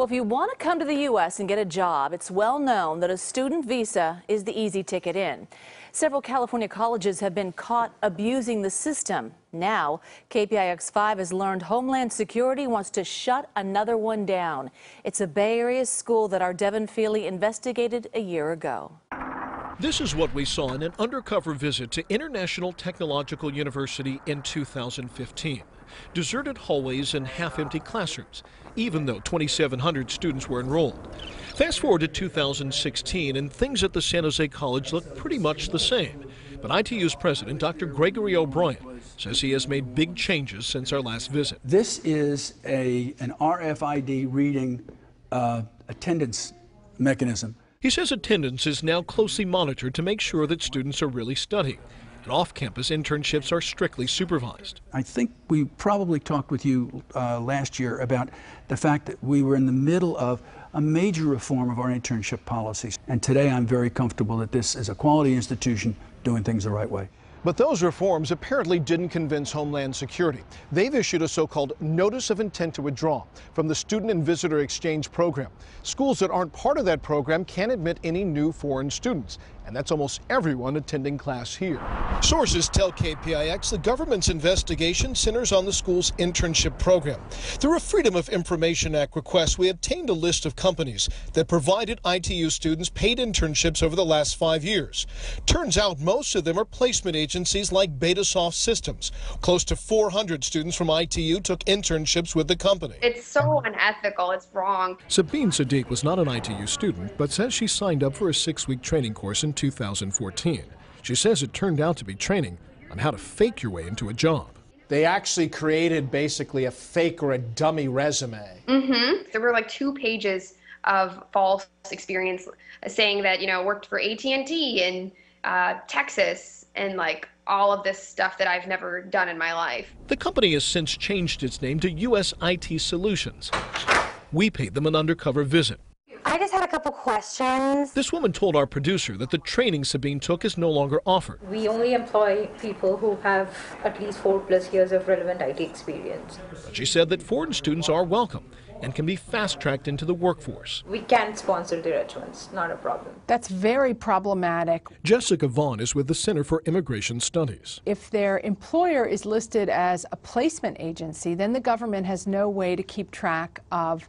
Well, if you want to come to the U.S. and get a job, it's well known that a student visa is the easy ticket in. Several California colleges have been caught abusing the system. Now, KPIX5 has learned Homeland Security wants to shut another one down. It's a Bay Area school that our Devin Fehely investigated a year ago. This is what we saw in an undercover visit to International Technological University in 2015. Deserted hallways and half-empty classrooms, even though 2,700 students were enrolled. Fast forward to 2016, and things at the San Jose College look pretty much the same. But ITU's president, Dr. Gregory O'Brien, says he has made big changes since our last visit. This is a, an RFID reading uh, attendance mechanism he says attendance is now closely monitored to make sure that students are really studying. And off campus internships are strictly supervised. I think we probably talked with you uh, last year about the fact that we were in the middle of a major reform of our internship policies. And today I'm very comfortable that this is a quality institution doing things the right way. But those reforms apparently didn't convince Homeland Security. They've issued a so-called notice of intent to withdraw from the Student and Visitor Exchange Program. Schools that aren't part of that program can't admit any new foreign students, and that's almost everyone attending class here. Sources tell KPIX the government's investigation centers on the school's internship program. Through a Freedom of Information Act request, we obtained a list of companies that provided ITU students paid internships over the last five years. Turns out most of them are placement agencies like Betasoft Systems. Close to 400 students from ITU took internships with the company. It's so unethical. It's wrong. Sabine Sadiq was not an ITU student, but says she signed up for a six-week training course in 2014. She says it turned out to be training on how to fake your way into a job. They actually created basically a fake or a dummy resume. Mm-hmm. There were like two pages of false experience saying that, you know, worked for AT&T in uh, Texas and like all of this stuff that I've never done in my life. The company has since changed its name to US IT Solutions. We paid them an undercover visit. I just had a couple questions. This woman told our producer that the training Sabine took is no longer offered. We only employ people who have at least four plus years of relevant IT experience. She said that foreign students are welcome and can be fast-tracked into the workforce. We can sponsor the rich not a problem. That's very problematic. Jessica Vaughn is with the Center for Immigration Studies. If their employer is listed as a placement agency, then the government has no way to keep track of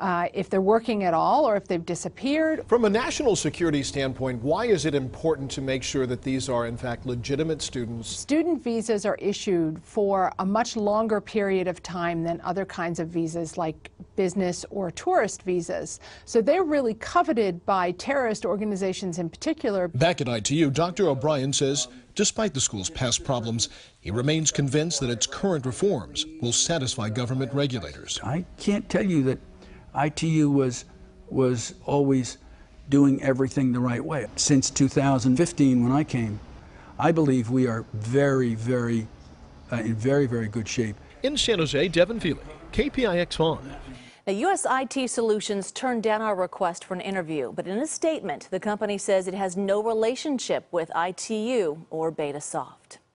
uh, if they're working at all or if they've disappeared. From a national security standpoint, why is it important to make sure that these are in fact legitimate students? Student visas are issued for a much longer period of time than other kinds of visas like business or tourist visas. So they're really coveted by terrorist organizations in particular. Back at ITU, Dr. O'Brien says Despite the school's past problems, he remains convinced that its current reforms will satisfy government regulators. I can't tell you that ITU was, was always doing everything the right way. Since 2015, when I came, I believe we are very, very, uh, in very, very good shape. In San Jose, Devin Fehely, KPIX 5. Now, U.S. IT Solutions turned down our request for an interview, but in a statement, the company says it has no relationship with ITU or Betasoft.